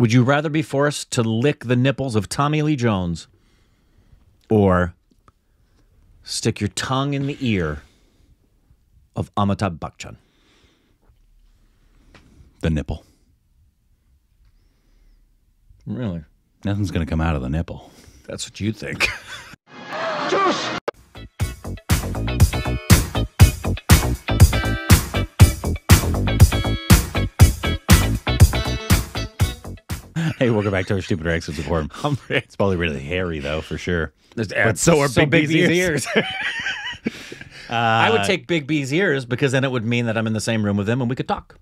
Would you rather be forced to lick the nipples of Tommy Lee Jones or stick your tongue in the ear of Amitabh Bachchan? The nipple. Really? Nothing's going to come out of the nipple. That's what you think. Hey, welcome back to our stupid Rex with the Quorum. It's probably really hairy though, for sure. but so are Big B's ears. I would take Big B's ears because then it would mean that I'm in the same room with them and we could talk.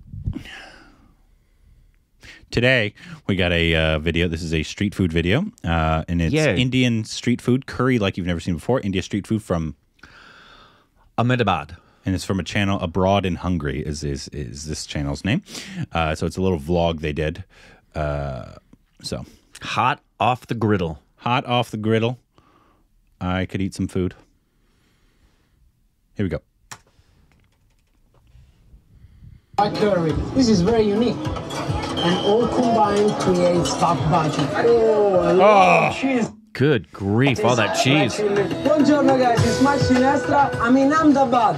Today we got a uh, video. This is a street food video, uh, and it's Yay. Indian street food curry like you've never seen before. India street food from, Ahmedabad. and it's from a channel Abroad and Hungry. Is is is this channel's name? Uh, so it's a little vlog they did. Uh, so Hot off the griddle. hot off the griddle. I could eat some food. Here we go. Thai curry. This is very unique. And all combined creates pav bhaji. Oh, I love ah. cheese. Good grief, all that cheese. Buongiorno guys, it's Max Sinestra. I'm in Ahmedabad.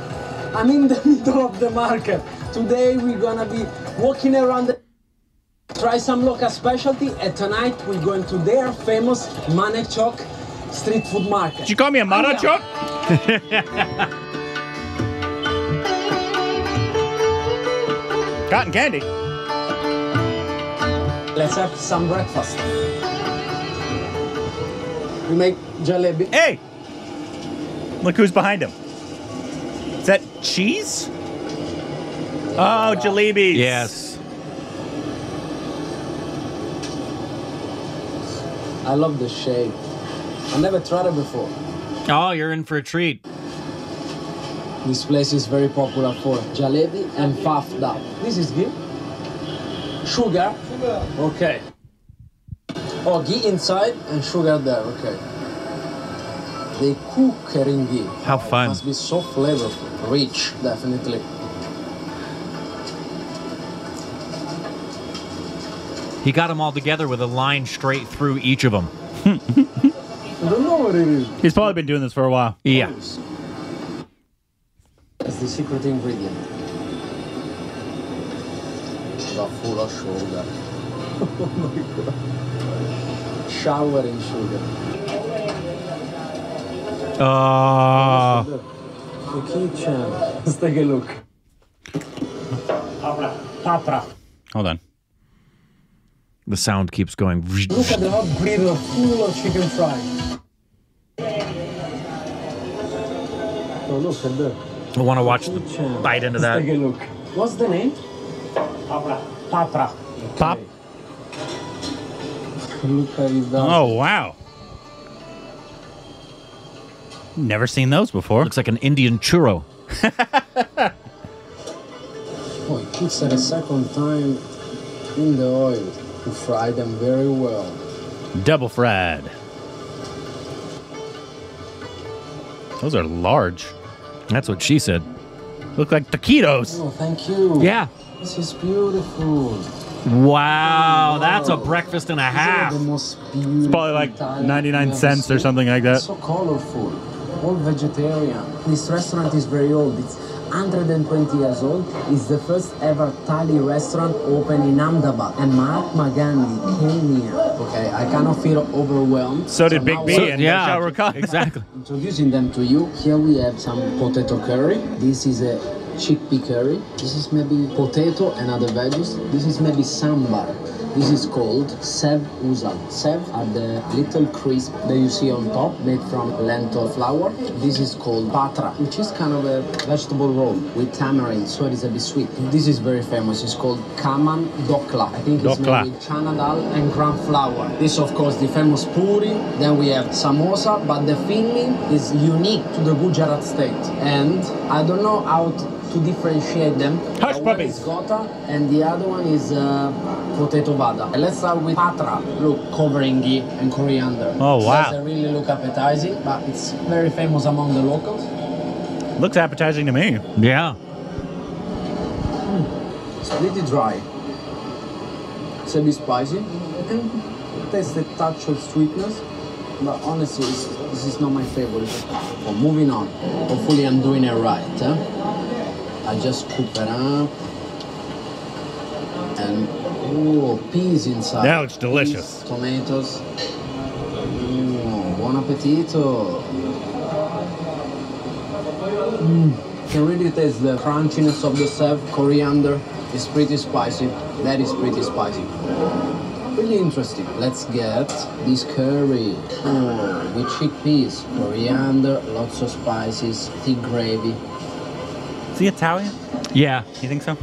I'm in the middle of the market. Today we're gonna be walking around the try some local specialty and tonight we're going to their famous Manek Chowk street food market. Did you call me a marachok? Cotton candy. Let's have some breakfast. We make jalebi. Hey! Look who's behind him. Is that cheese? Oh, jalebis. Yes. I love the shape. I never tried it before. Oh, you're in for a treat. This place is very popular for jalebi and fafda. This is ghee. Sugar. Okay. Oh, ghee inside and sugar there. Okay. They cook it in ghee. How fun. Must be so flavorful, rich, definitely. He got them all together with a line straight through each of them. I don't know what it is. He's probably been doing this for a while. Yeah. That's the secret ingredient. The full of sugar. oh my god. Shower in sugar. Oh, The kitchen. Let's take a look. Papra. Hold on. The sound keeps going. Look at the hot griddle full of chicken fries. Oh, look at that. I want to watch the bite into that. take a look. What's the name? Papra. Papra. Pop. Look at it. Oh, wow. Never seen those before. Looks like an Indian churro. Oh, it puts it a second time in the oil to fry them very well. Double fried. Those are large. That's what she said. Look like taquitos. Oh, thank you. Yeah. This is beautiful. Wow, oh. that's a breakfast and a half. the most beautiful Probably like Italian 99 I've cents or something like that. So colorful. All vegetarian. This restaurant is very old. It's 120 years old. is the first ever thali restaurant open in Ahmedabad. And Mahatma Gandhi came here. Okay, I cannot feel overwhelmed. So did Big now B we're and yeah, Shah Rukh exactly. Introducing them to you. Here we have some potato curry. This is a chickpea curry. This is maybe potato and other veggies. This is maybe sambar. This is called sev usal. Sev are the little crisp that you see on top, made from lentil flour. This is called patra, which is kind of a vegetable roll with tamarind, so it is a bit sweet. This is very famous. It's called khaman dhokla. I think it's Dhokla. made with chana dal and gram flour. This, of course, the famous puri. Then we have samosa, but the filling is unique to the Gujarat state. And I don't know how to differentiate them. Hush The one puppies. is gota, and the other one is uh, potato vada. Let's start with patra. Look, covering ghee and coriander. Oh, wow. Doesn't really look appetizing, but it's very famous among the locals. Looks appetizing to me. Yeah. It's pretty dry. It's a bit spicy. can taste the touch of sweetness, but honestly, this is not my favorite. Well, moving on. Hopefully, I'm doing it right. Huh? I just cook it up. And, oh, peas inside. Now it's delicious. Peas, tomatoes. Mm, buon appetito. Mm, can really taste the crunchiness of the sev. Coriander is pretty spicy. That is pretty spicy. Really interesting. Let's get this curry oh, with chickpeas, coriander, lots of spices, thick gravy. Is he Italian? Yeah. You think so?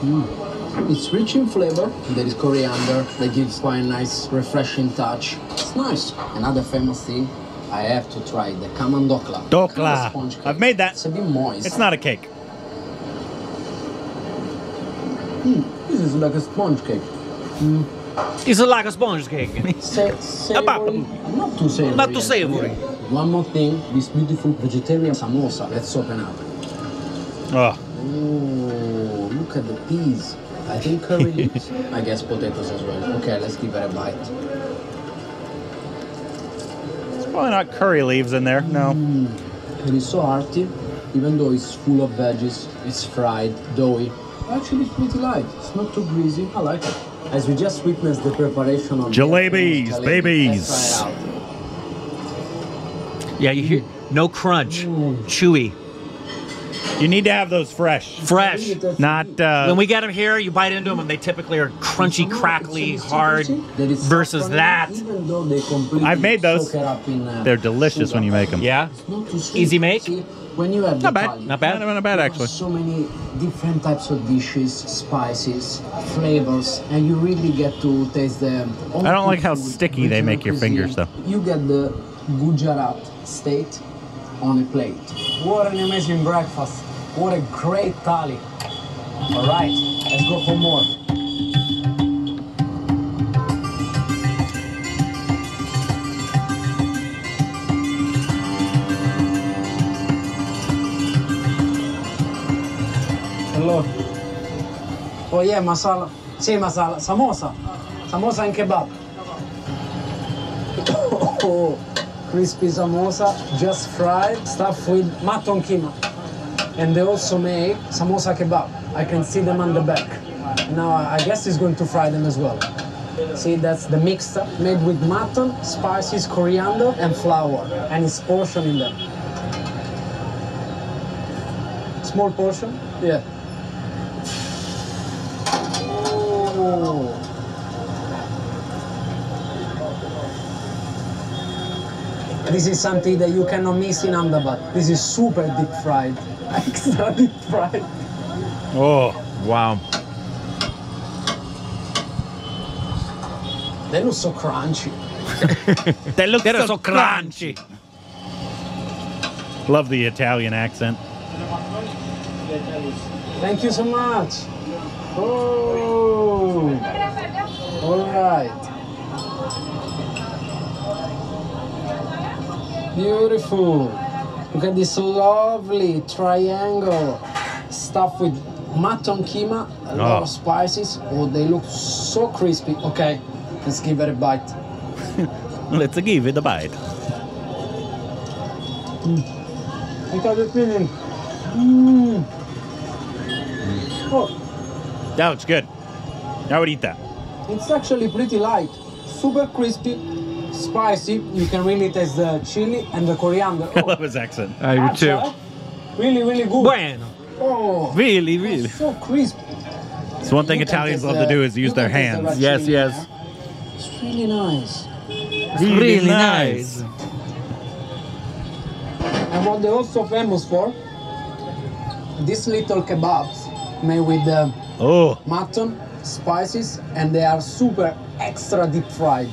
Mm. It's rich in flavor. There is coriander that gives quite a nice, refreshing touch. It's nice. Another famous thing, I have to try the kamandokla. Dhokla. Kind of sponge cake. I've made that. It's a bit moist. It's not a cake. Hmm. This is like a sponge cake. Hmm. It's like a sponge cake. Sa- savory, not too savory. Not too actually. savory. One more thing, this beautiful vegetarian samosa. Let's open up. Oh, Oh, look at the peas. I think curry leaves. I guess potatoes as well. Okay, let's give it a bite. it's probably not curry leaves in there. No. Mm. It is so hearty, even though it's full of veggies, it's fried, doughy. Actually, it's pretty light. It's not too greasy. I like it. As we just witnessed the preparation of Jalebis, jalebi, babies. Let's try it out. Yeah, you hear no crunch, chewy, You need to have those fresh. fresh. Not uh, When we get them here, you bite into them, and they typically are crunchy, crackly, hard. Versus that. it, Even though they completely I've made those. soak it up in, uh, they're delicious when you make them. Yeah. It's not too sweet. Easy make? See, when you have Not bad. Italian, Not bad. Not, not bad actually. So many different types of dishes, spices, flavors, and you really get to taste them. I don't like how sticky they make your fingers, though. You get the Gujarat state on a plate. What an amazing breakfast! What a great thali! All right, let's go for more. Hello. Oh yeah, masala. Sì, masala. Samosa. Samosa and kebab. Oh, crispy samosa, just fried, stuffed with mutton keema. And they also make samosa kebab. I can see them on the back. Now I guess he's going to fry them as well. See, that's the mixed made with mutton, spices, coriander, and flour, and it's portioning them. Small portion? Yeah. This is something that you cannot miss in Ahmedabad. This is super deep fried, extra deep fried. Oh, Wow. They look so crunchy. they look They're so, so crunchy. crunchy. Love the Italian accent. Thank you so much. Oh, all right. Beautiful. Look at this lovely triangle stuffed with mutton keema, a lot Oh. of spices. Oh, they look so crispy. Okay, let's give it a bite. Let's give it a bite. Look at the feeling. Mm. Oh, That looks good. I would eat that. It's actually pretty light, super crispy, spicy. You can really taste the chili and the coriander. I love his accent. I do too. Really, really good. Bueno. Oh, Really, really. so crispy. It's one thing You Italians taste love to do is use their can taste the hands. Yes, chili, yes. yeah. It's really nice. Really nice. And what they're also famous for, these little kebabs made with uh, Oh, mutton, spices, and they are super extra deep fried.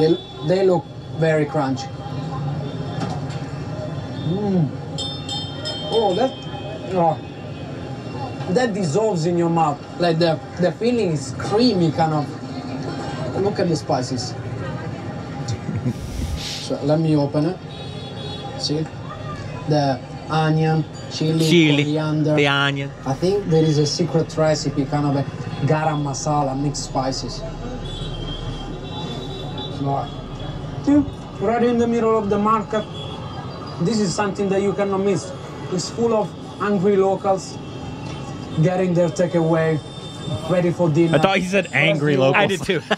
They, they look very crunchy. Mm. Oh, that oh, that dissolves in your mouth. Like the the feeling is creamy, kind of. Look at the spices. so let me open it. See, the onion, chili, Chili, coriander. the onion. I think there is a secret recipe, kind of a garam masala, mixed spices. Right. See, right in the middle of the market. This is something that you cannot miss. It's full of angry locals getting their takeaway, ready for dinner. I thought he said angry locals. I did too.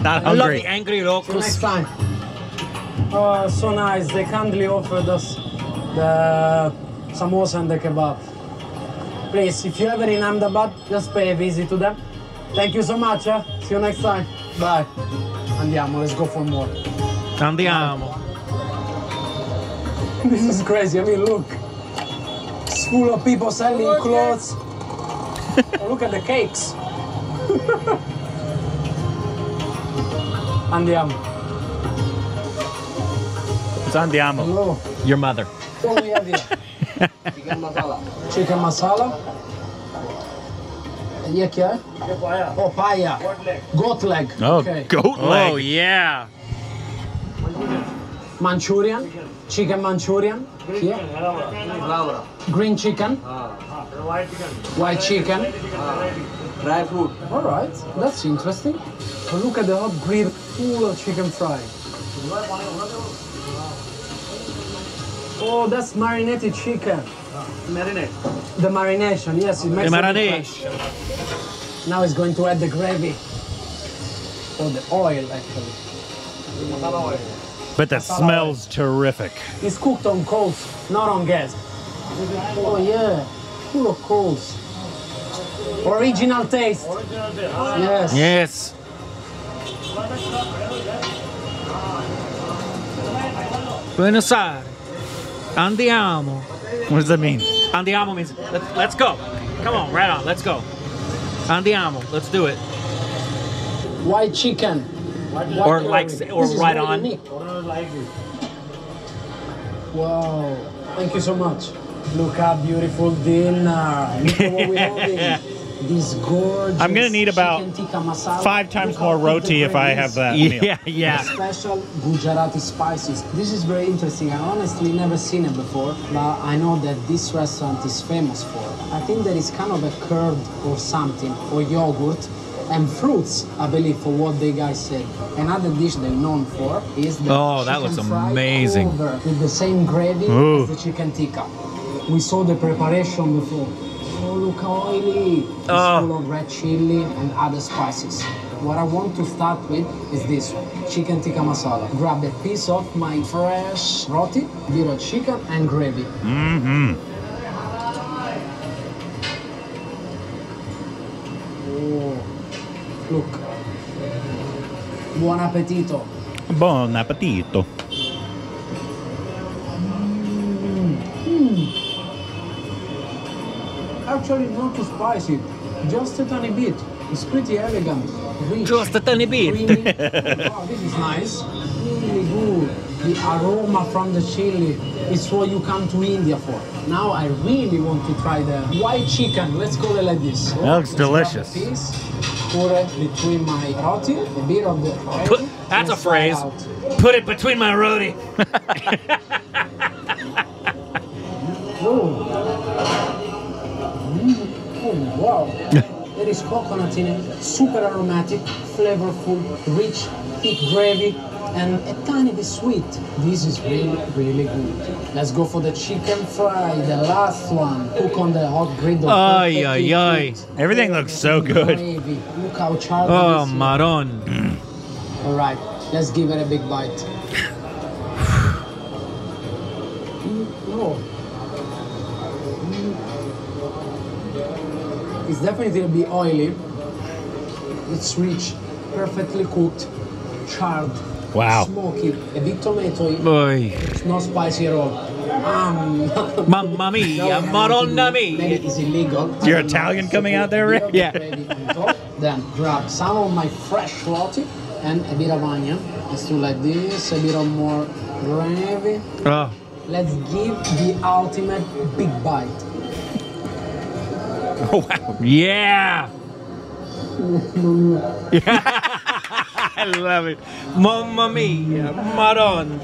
Not I love the angry Till next locals. time. Oh, so nice. They kindly offered us the samosa and the kebab. Please, if you're ever in Ahmedabad, just pay a visit to them. Thank you so much. eh? See you next time. Bye. Andiamo, let's go for more. Andiamo. This is crazy. I mean, look. It's full of people selling clothes. Oh, look at the cakes. Andiamo. It's andiamo. Hello. Your mother. What we have here? Chicken masala. Chicken masala. ये क्या है? Oh, paya. Goat leg. Oh, Okay. goat leg. Oh yeah. Manchurian. Chicken Manchurian. Here. Green chicken. White chicken. Dry fruit. All right. That's interesting. Oh, look at the hot grill full of chicken fry. Oh, that's marinated chicken. Marinate. The marination, yes, it makes The marination. Now it's going to add the gravy. Or the oil, actually. But that smells terrific. It's cooked on coals, not on gas. Oh yeah, full of coals. Original taste. Yes. Yes. Buenos Aires. Andiamo. What does that mean? Andiamo means let's, let's go. Come on, right on. Let's go. Andiamo. Let's do it. White chicken. White Or curry. like- or This right on. unique. Wow. Thank you so much. Look how beautiful dinner. Look what we're having. This gorgeous. I'm gonna need about chicken tikka masala. Five times more roti if I have that meal. Yeah, yeah. Special Gujarati spices. This is very interesting. I honestly never seen it before, but I know that this restaurant is famous for. I think that it's kind of a curd or something, or yogurt, and fruits, I believe, for what the guy said. Another dish they're known for is the Oh, that chicken looks amazing. over with the same gravy Ooh. as the chicken tikka. We saw the preparation before. Look oily. It's Oh. full of red chili and other spices. What I want to start with is this one, chicken tikka masala. Grab a piece of my fresh roti, bit of chicken and gravy. Mm-hmm. Oh, look. Buon appetito. Bon appetito. Actually, not too spicy, just a tiny bit. It's pretty elegant, rich. Just a tiny bit. wow, this is nice. Really good. The aroma from the chili is what you come to India for. Now I really want to try the white chicken. Let's call it like this. That looks Let's delicious. piece, Put it between my roti, a bit of the gravy, Put- that's a phrase. out. Put it between my roti. Oh. Mm, there is coconut in it, super aromatic, flavorful, rich, thick gravy, and a tiny bit sweet. This is really, really good. Let's go for the chicken fry, the last one. Cook on the hot griddle. Ay, perfectly ay, ay. cooked. Everything looks so good. Gravy. Look how charred Oh, it is. maron. All right, let's give it a big bite. Mm, oh. It's definitely a bit oily. It's rich, perfectly cooked, charred, Wow. smoky, a big tomato. Boy. It's not spicy at all. Um, Mamma mia, madonna mia. it's illegal. Is your I don't know. Italian coming out there, Rick? Yeah. gravy on top. Then grab some of my fresh roti and a bit of onion. Let's do like this, a bit of more gravy. Oh, Let's give the ultimate big bite. Oh, wow. yeah. I love it. Mamma mia, maron.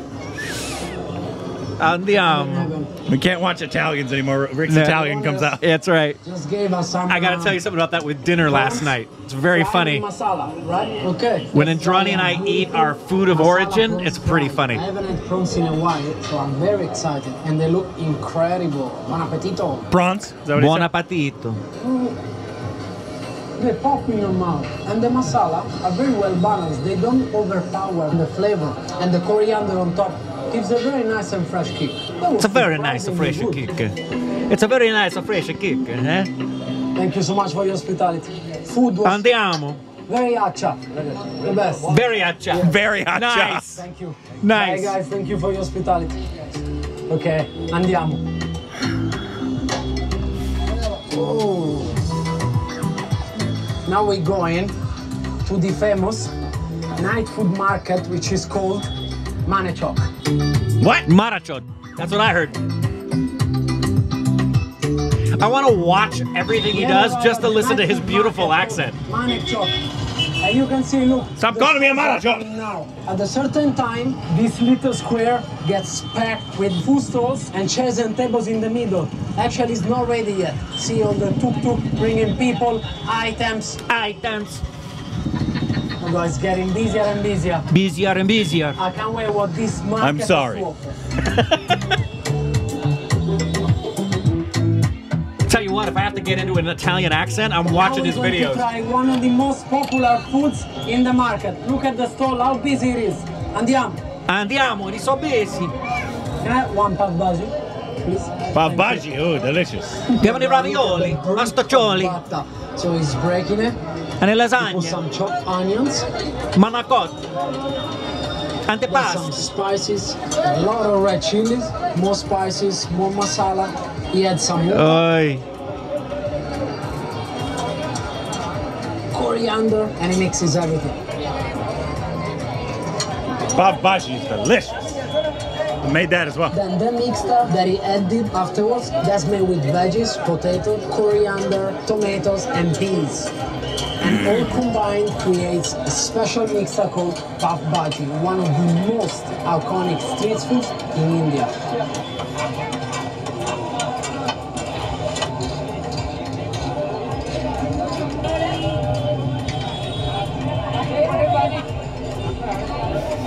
Andiamo. We can't watch Italians anymore. Rick's No. Italian comes out. It's right. Just gave us some. I gotta uh, tell you something about that with dinner last night. It's very funny. Masala, right? Okay. When Andrani and I eat our food of origin, it's pretty funny. I haven't had prawns in a while, so I'm very excited. And they look incredible. Buon appetito. Prawns? Is that what Buon said? appetito. They pop in your mouth. And the masala are very well balanced. They don't overpower the flavor. And the coriander on top gives a very nice and fresh kick. That It's a very nice, and fresh good. kick. It's a very nice, and fresh kick. Eh? Thank you so much for your hospitality. Food was Andiamo. very accia. The best. Very accia. Very hot Nice. Thank you. Nice. Bye guys, thank you for your hospitality. Ok, andiamo. Oh. Now we're going to the famous night food market which is called Manek Chowk. What? Marachon. That's what I heard. I want to watch everything he does just to listen to his beautiful accent. Manek Chowk. And you can see, look. Stop calling me a stores are Manechok. coming Now, at a certain time, this little square gets packed with food stalls and chairs and tables in the middle. Actually, it's not ready yet. See all the tuk-tuk bringing people, items. Items. It's getting busier and busier. Busier and busier. I can't wait what this market I'm sorry. Tell you what, if I have to get into an Italian accent, I'm watching Now his we're going to videos. try one of the most popular foods in the market. Look at the stall, how busy it is. Andiamo. Andiamo, di so busy. Can I have one pav bhaji, please? Pav bhaji. Oh, delicious. Abbiamo i ravioli, mastaccioli, So he's breaking it. And le Put lasagne, some chopped onions, manacot, then some spices, a lot of red chilies, more spices, more masala. He had some more Oi. coriander and he mixes everything. Pav bhaji is delicious. I made that as well. Then the mixture that he added afterwards, that's made with veggies, potato, coriander, tomatoes, and peas. All combined creates a special mixture called pav bhaji, one of the most iconic street foods in India.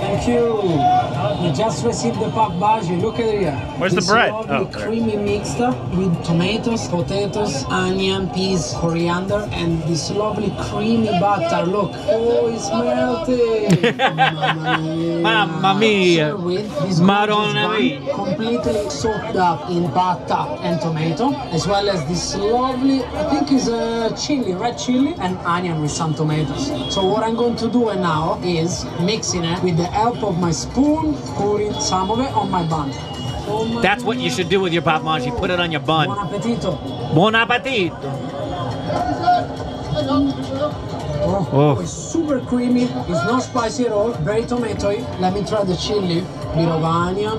Thank you. We just received the pav bhaji. Look at it here. Where's the bread? Oh, there. creamy mixture with tomatoes, potatoes, onion, peas, coriander, and this lovely creamy butter. Look, oh, it's melting. Mamma mia. With this Madonna mia. completely soaked up in butter and tomato, as well as this lovely, I think is a uh, chili, red chili, and onion with some tomatoes. So what I'm going to do now is mixing it with the help of my spoon, pouring some of it on my bun. That's what you should do with your pav bhaji. Put it on your Buon bun. appetito. Buon appetito. Oh, Oh. It's super creamy. It's not spicy at all. Very tomatoey. Let me try the chili. Bit of onion.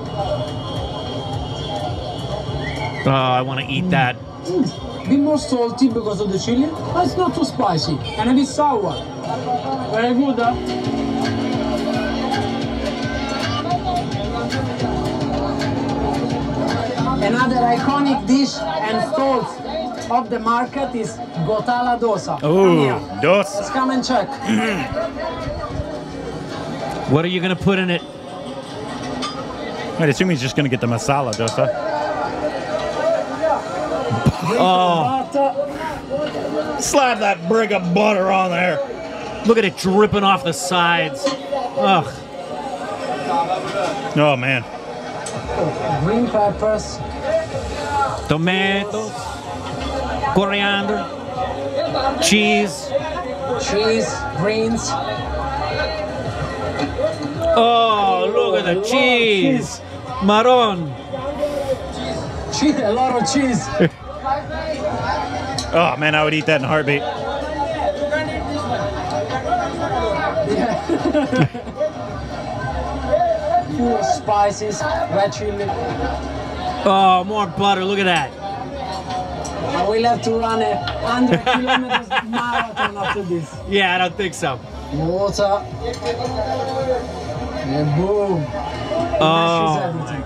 Oh, I want to eat that. Mm. Bit more salty because of the chili, but it's not too spicy and a bit sour. Very good, huh? Another iconic dish and stalls of the market is Gotala dosa. Oh, here. Let's come and check. What are you going to put in it? I assume he's just gonna get the masala dosa. Oh, Slap that brick of butter on there. look at it dripping off the sides. Ugh. Oh man. Green peppers, Tomatoes, coriander, cheese. cheese, greens. Oh, look at the oh, cheese. Maron. Cheese, a lot of cheese. Oh man, I would eat that in a heartbeat. spices, red chili. Oh, more butter. Look at that. Uh, I will have to run a 100 kilometers marathon after this. Yeah, I don't think so. Water. And boom. Oh.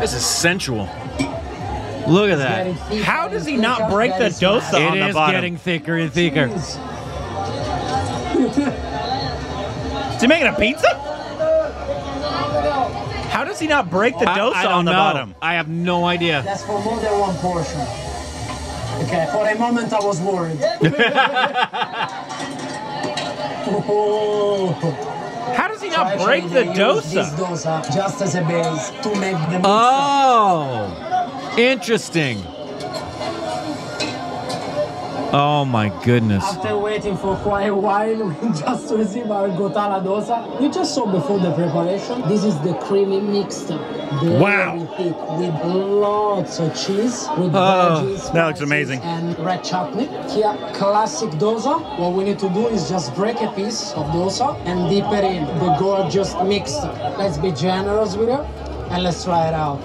This is sensual. Look at that. How does he not break the dosa on the bottom? It is getting thicker and thicker. Jeez. Is he making a pizza? How does he not break the I- dosa I don't on the know. bottom? I have no idea. That's for more than one portion. Okay, for a moment I was worried. oh. How does he not Actually, break the they This dosa? dosa just as a base to make the. Oh, interesting. Oh my goodness. After waiting for quite a while, we just received our gotala dosa. You just saw before the preparation. This is the creamy mixture. Very Wow. thick with lots of cheese, with Oh, veggies, that looks amazing. and red chutney. Here, classic dosa. What we need to do is just break a piece of dosa and dip it in the gorgeous mixture. Let's be generous with it and let's try it out.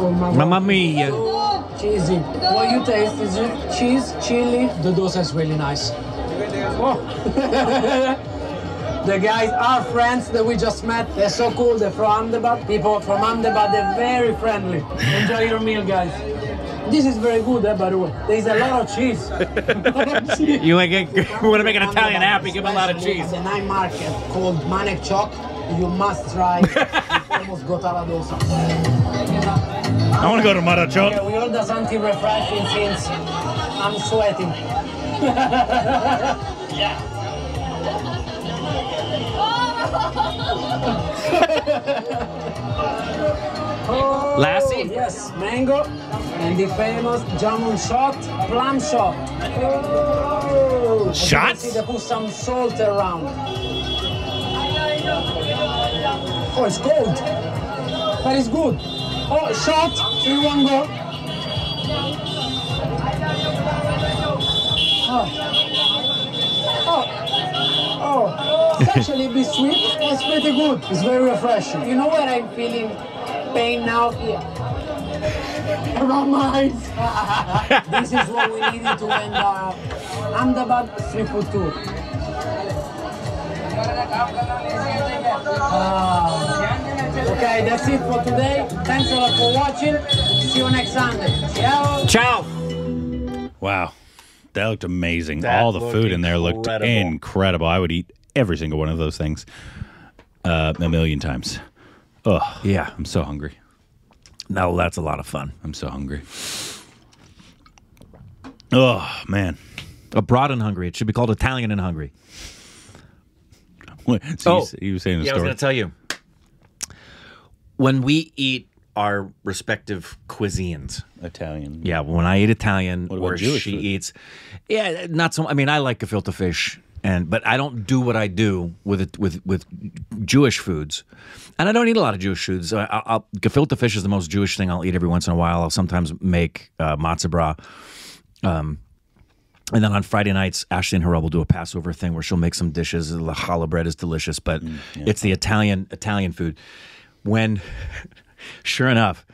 Oh my Mamma God. mia. Cheesy. What you taste is it cheese, chili. The dosa is really nice. Oh. the guys are friends that we just met. They're so cool. They're from Ahmedabad. People from Ahmedabad. They're very friendly. Enjoy your meal, guys. This is very good, eh, by the way. There's a lot of cheese. You want to make an Italian happy? Give him a lot of cheese. at the night market called Manek Chowk. You must try. it's almost gotala dosa. I want to go to Yeah, Maracho. we ordered something refreshing since I'm sweating. Oh, Lassi? Yes, mango and the famous jamun shot, plum shot. Oh, Shots? see, They put some salt around. Oh, it's cold. That is good. Oh, shot. Three, one, go. Oh. Oh. Oh. It's actually a bit sweet. It's pretty good. It's very refreshing. You know where I'm feeling pain now? Here. Around my eyes. this is what we needed to end uh, Ahmedabad street food tour. Ah. Okay, that's it for today. Thanks a lot for watching. See you next Sunday. Ciao. Ciao. Wow. That looked amazing. That All the looked food in there looked incredible. incredible. I would eat every single one of those things uh, a million times. Oh, Yeah. I'm so hungry. No, that's a lot of fun. I'm so hungry. Oh, man. Abroad and hungry. It should be called Italian and hungry. What- So Oh. you, s- you were saying the Yeah, I was going to tell you. When we eat our respective cuisines, Italian. yeah, when I eat Italian or Jewish she food? eats, yeah, not so. I mean, I like gefilte fish, and but I don't do what I do with it with with Jewish foods, and I don't eat a lot of Jewish foods. I, I'll, gefilte fish is the most Jewish thing I'll eat every once in a while. I'll sometimes make uh, matzah brei. Um, and then on Friday nights, Ashley and Harel will do a Passover thing where she'll make some dishes. The challah bread is delicious, but it's the Italian Italian food. When, sure enough,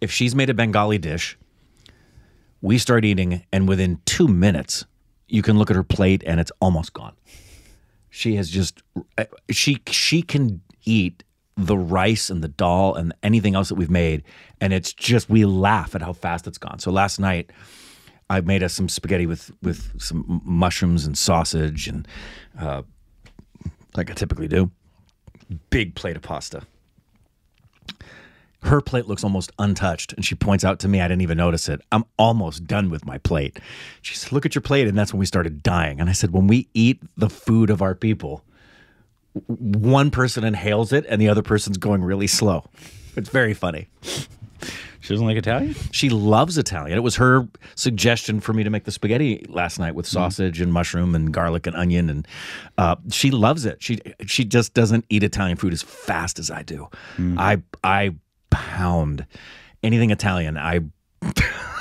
if she's made a Bengali dish, we start eating, and within two minutes, you can look at her plate and it's almost gone. She has just she she can eat the rice and the dal and anything else that we've made, and it's just we laugh at how fast it's gone. So last night. I made us some spaghetti with with some mushrooms and sausage and uh, like I typically do. Big plate of pasta. Her plate looks almost untouched, and she points out to me, I didn't even notice it. I'm almost done with my plate. She said, Look at your plate. And that's when we started dying. And I said, When we eat the food of our people, one person inhales it and the other person's going really slow. It's very funny. She doesn't like Italian? She loves Italian. It was her suggestion for me to make the spaghetti last night with sausage and mushroom and garlic and onion, and uh, she loves it. She she just doesn't eat Italian food as fast as I do. I I pound anything Italian. I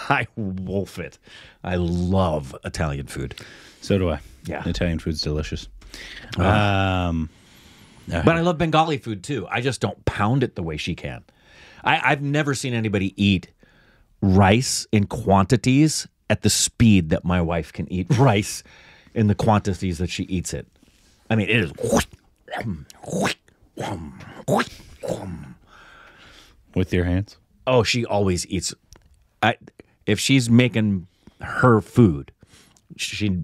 I wolf it. I love Italian food, So do I. Yeah. Italian food's delicious. Um, but I love Bengali food too. I just don't pound it the way she can. I, I've never seen anybody eat rice in quantities at the speed that my wife can eat rice in the quantities that she eats it. I mean, it is With your hands. Oh, she always eats. I if she's making her food, she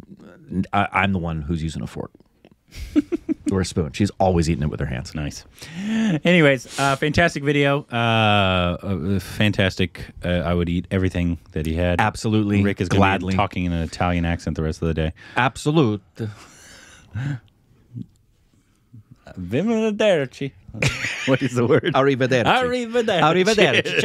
I, I'm the one who's using a fork or a spoon. She's always eating it with her hands. Nice. Anyways, uh, fantastic video. Uh, uh, fantastic. Uh, I would eat everything that he had. Absolutely, Rick is gladly. be talking in an Italian accent the rest of the day. Absolute. Arrivederci. what is the word? Arrivederci. Arrivederci. Arrivederci.